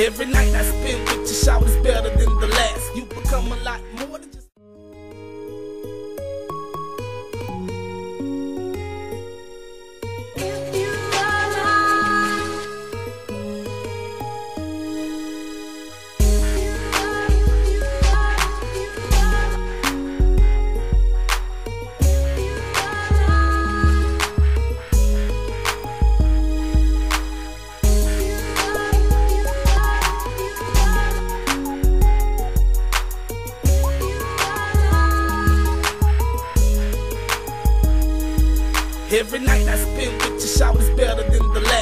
Every night I spend with you, shout is better than the last. You become a lot more Every night I spend with you, shout is better than the last.